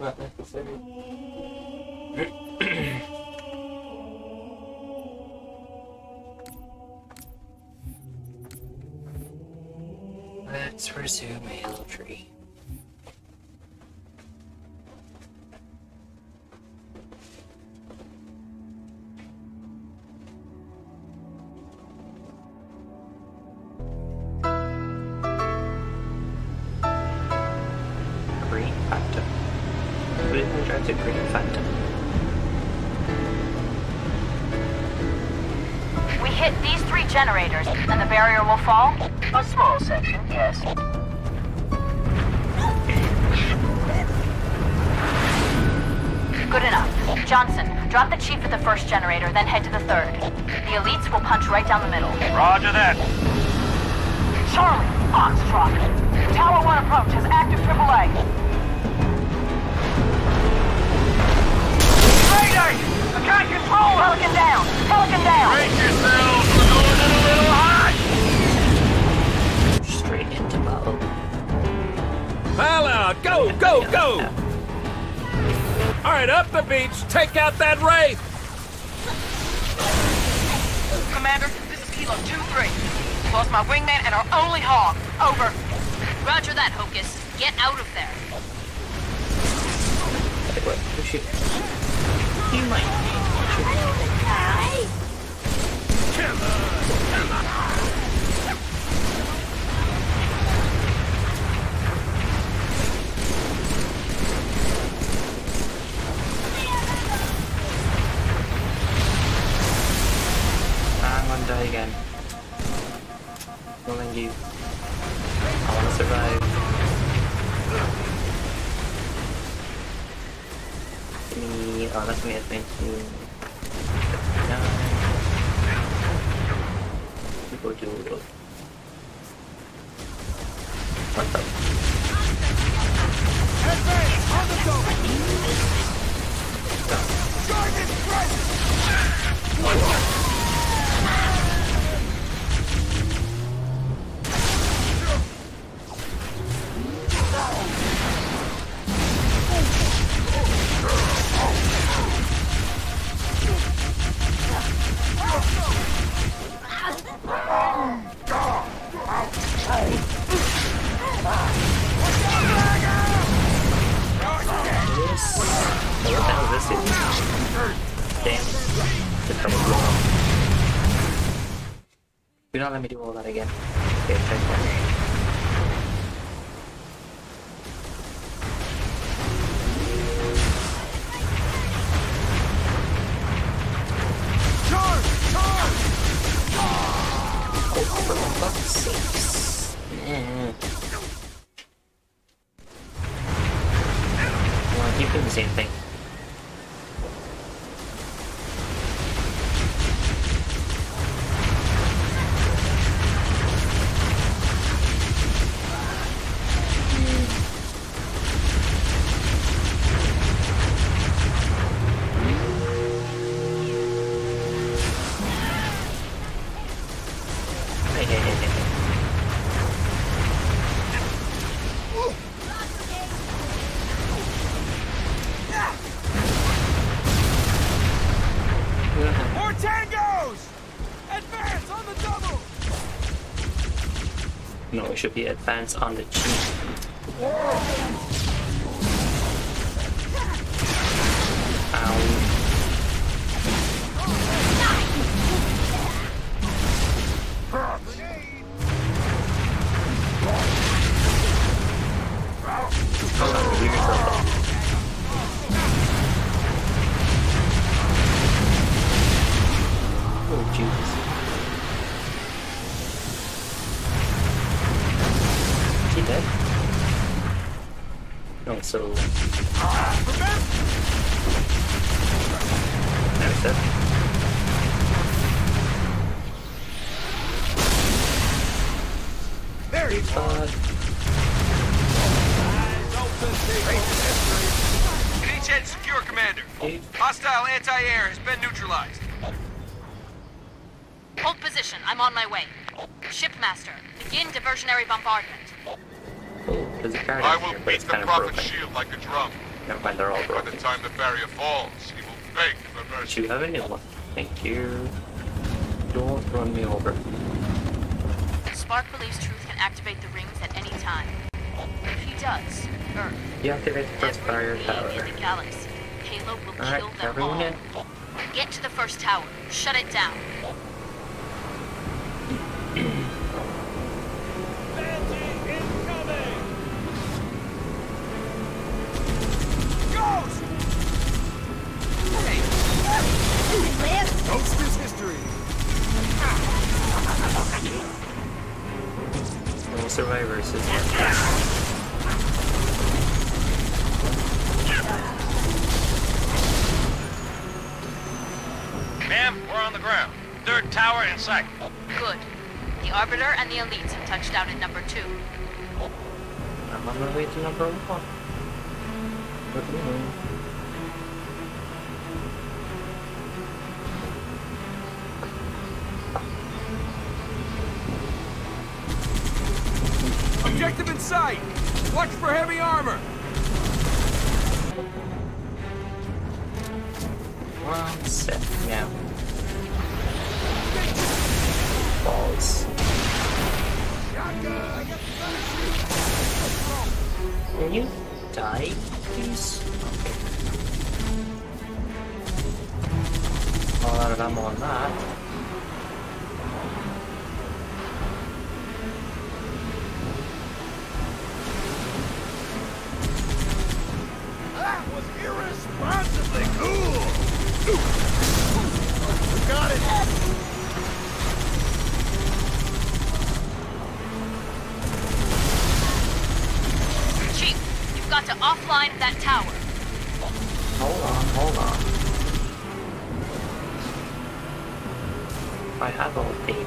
Let's resume Halo barrier will fall? A small section, yes. Good enough. Johnson, drop the chief at the first generator, then head to the third. The elites will punch right down the middle. Roger that. Charlie, Foxtrot. Tower 1 approach has active AAA. Mayday! I can't control! Pelican down! Pelican down! Brace yourselves, we're going in a little hot! Pal out! Go, go, go! All right, up the beach. Take out that wraith. Commander, this is Kilo 2-3. Lost my wingman and our only hog. Over. Roger that, Hocus. Get out of there. Wait, what? Who's shooting? You might die again. Killing you. I wanna survive. Me, oh, that's me, that's me. Do not let me do all that again. Okay, should be advanced on the cheek. No, it's still alive. No, he's. There he Uh, Beachhead secure, Commander. Hostile anti-air has been neutralized. Hold position. I'm on my way. Shipmaster, begin diversionary bombardment. There's a card I will here, beat the prophet's broken. shield like a drum. Never mind, they're all By the broken. time the barrier falls, he will beg for Do mercy. you have a new one? Thank you. Don't run me over. Spark believes Truth can activate the rings at any time. If he does, Earth, You activate the first barrier every tower. in the galaxy, Halo will Alright, kill them everyone all. in. Get to the first tower. Shut it down. Tower in sight. Good. The Arbiter and the Elites have touched down at number two. I'm on my way to number one. What do you mean? Objective in sight. Watch for heavy armor. One sec now. Can you die, please? Okay. A lot of ammo on that. That was irresponsibly cool. Got it. Got to offline that tower. Hold on, hold on. I have all tape.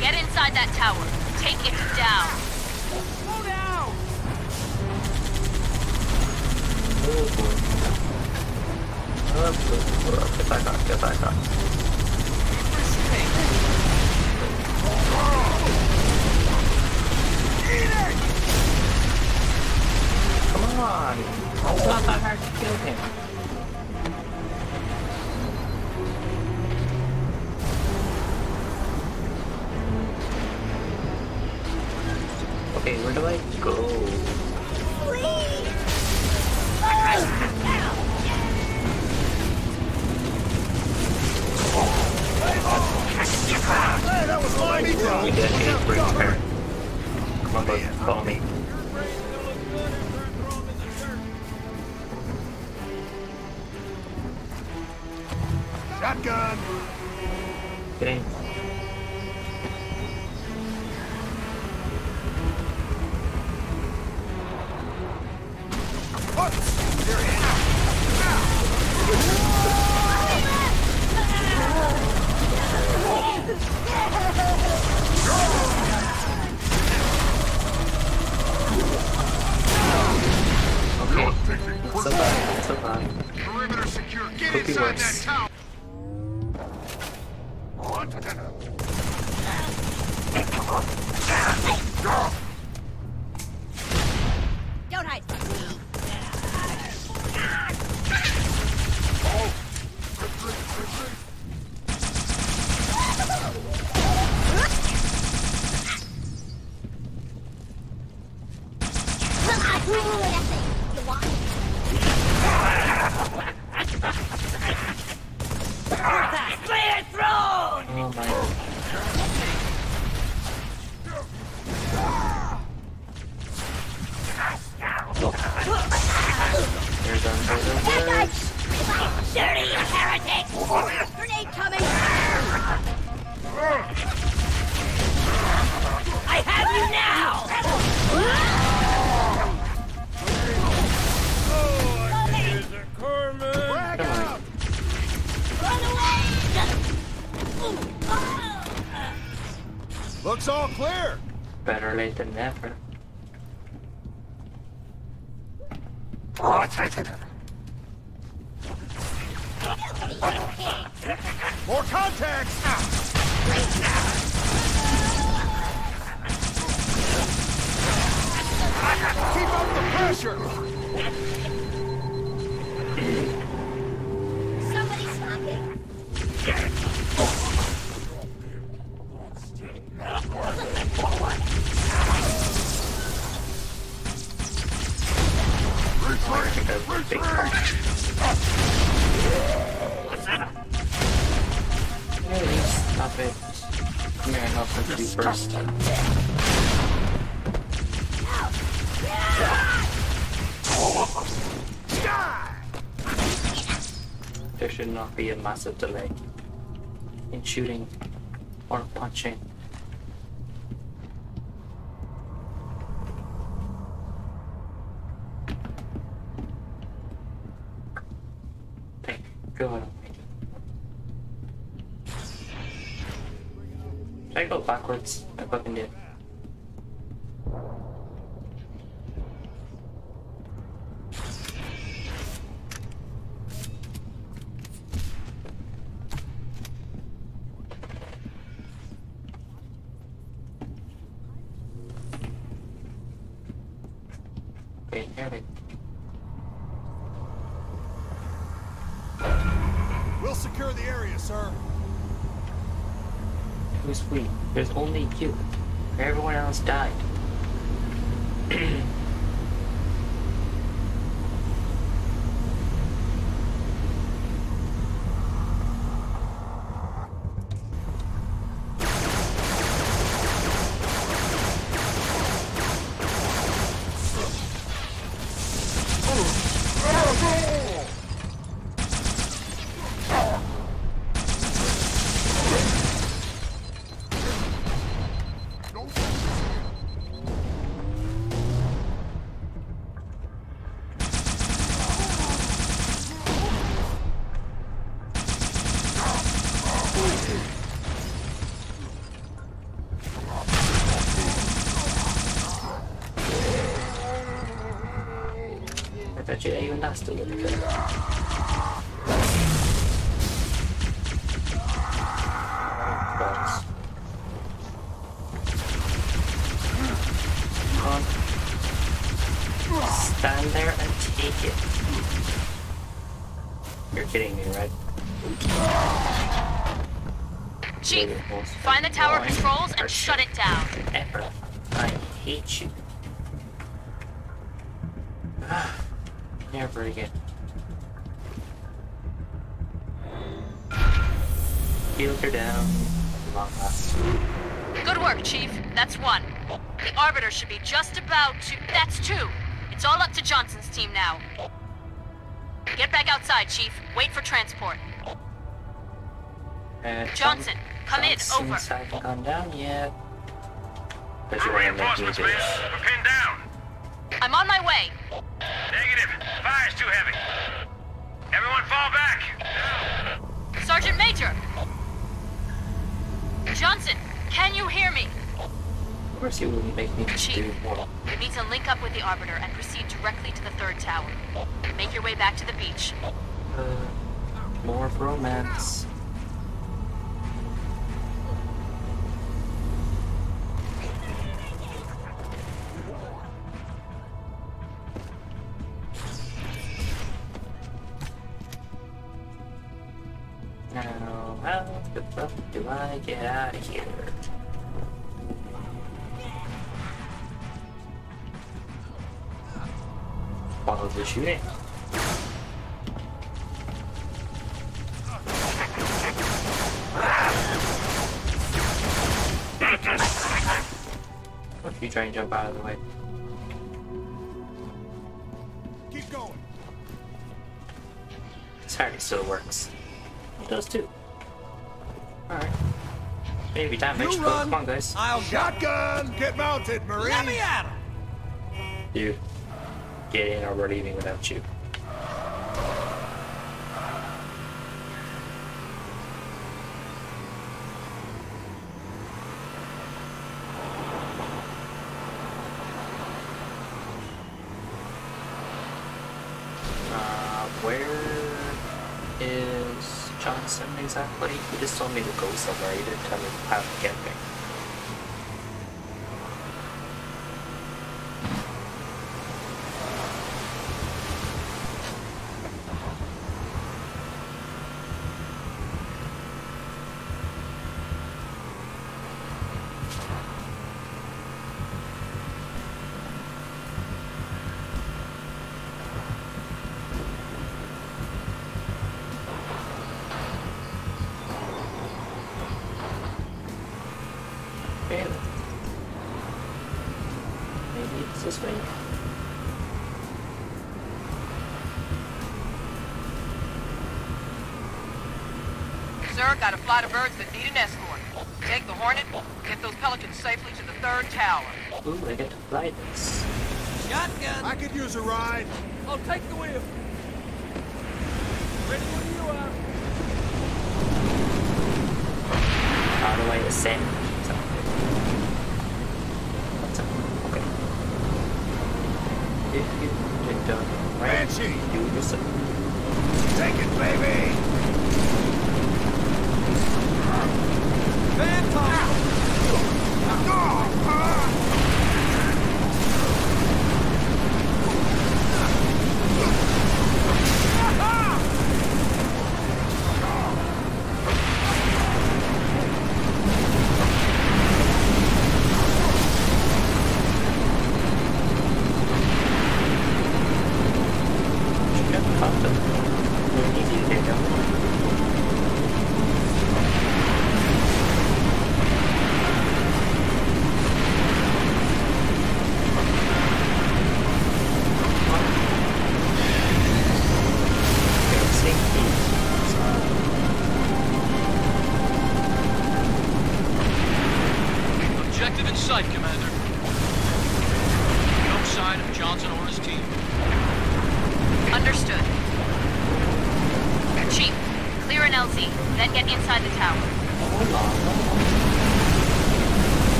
Get inside that tower. Take it down. Oh, Slow down. Oh boy. Oh boy. Get back up, get back up. Come on! It's not that hard to kill him. Okay, where do I go? Hey, that was my We did a break turn. Come on, bud, follow me. Shotgun. Get Don't Better late than never. More contacts. Sure. Somebody stop it. I not be a massive delay in shooting or punching. Thank Go ahead. Should I go backwards? I fucking did. Okay, here we We'll secure the area, sir. Who's we? There's only you. Everyone else died. I bet you even that's still looking good. Bots. Come on. Stand there and take it. You're kidding me, right? Chief, You're the most find the tower controls and shut it down. Ever. I hate you. Never again. Filter down. Long last. Good work, Chief. That's one. The Arbiter should be just about to... That's two. It's all up to Johnson's team now. Get back outside, Chief. Wait for transport. Uh, Johnson, come in, over. Johnson's haven't gone down yet. But Two you wanna make me reinforcements, do man. this. We're pinned down. I'm on my way. Negative. Fire's too heavy. Everyone fall back. Sergeant Major! Johnson, can you hear me? Of course you wouldn't make me Chief. do more. You need to link up with the Arbiter and proceed directly to the third tower. Make your way back to the beach. Uh, more romance. The fuck do I get out of here? Follow the shooting. If you try and jump out of the way. Keep going. This hardy still works. It does too. Alright. Maybe time You makes run. Come on, guys. I'll shotgun. Get mounted, Marine. Let me at him. You get in or we're leaving without you. Uh, where is Johnson exactly? He just told me to go somewhere. He didn't Sir, got a flight of birds that need an escort. Take the Hornet, get those Pelicans safely to the third tower. Ooh, I get to fly this. Shotgun. I could use a ride. I'll take the wheel. Ready when you are. How do I ascend? So- What's up? Okay. If you did done right, Banshee! do yourself.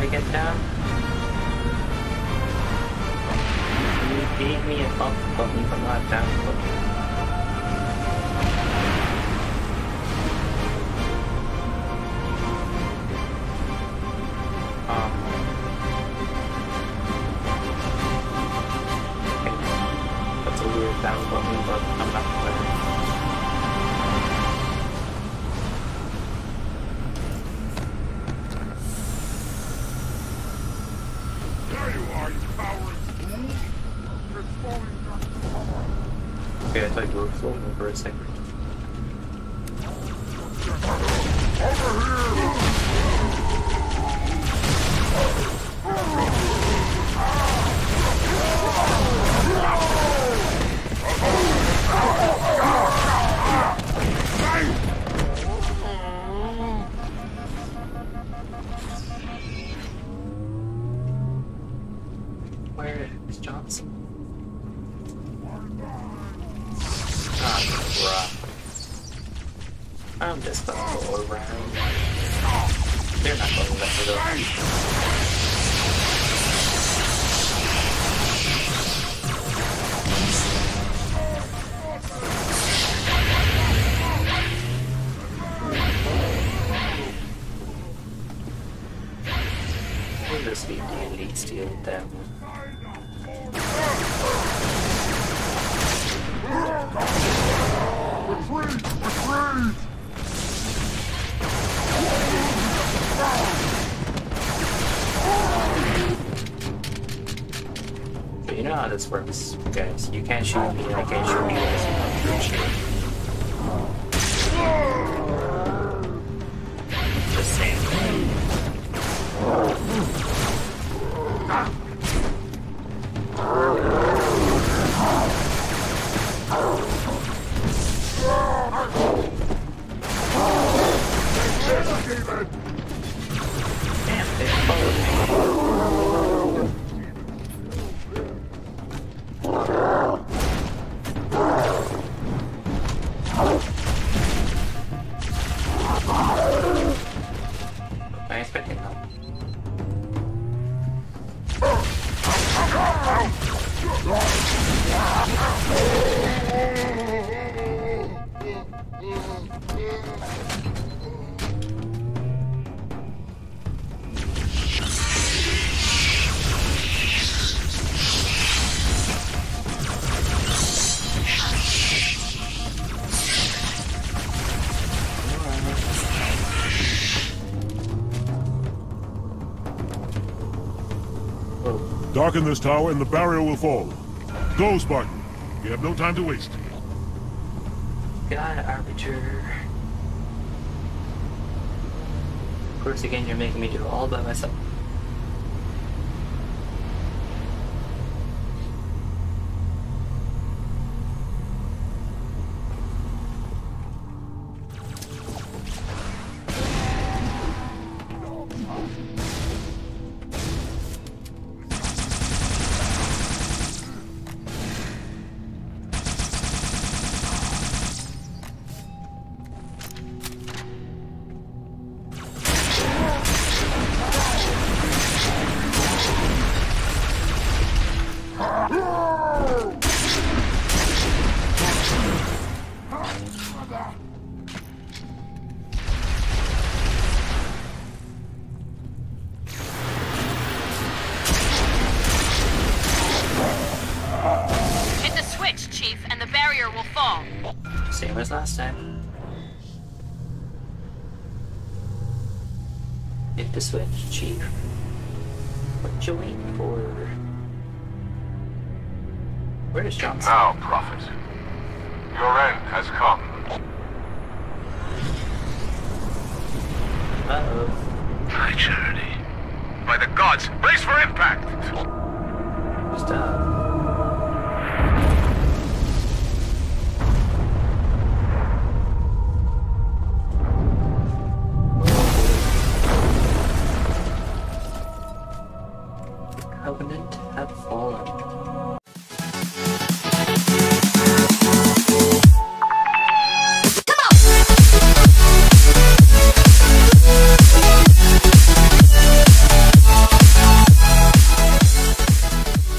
I get down? You gave me a bump button, but not down Leave the elites deal with them. But you know how this works, guys. You can't shoot me, I can't shoot you guys. Damn, they followed me. Darken this tower and the barrier will fall. Go, Spartan. We have no time to waste. God, Arbiter. Of course, again, you're making me do it all by myself. Where is Johnson? Now, Prophet. Your end has come. Uh-oh. My charity. By the gods, brace for impact! Stop.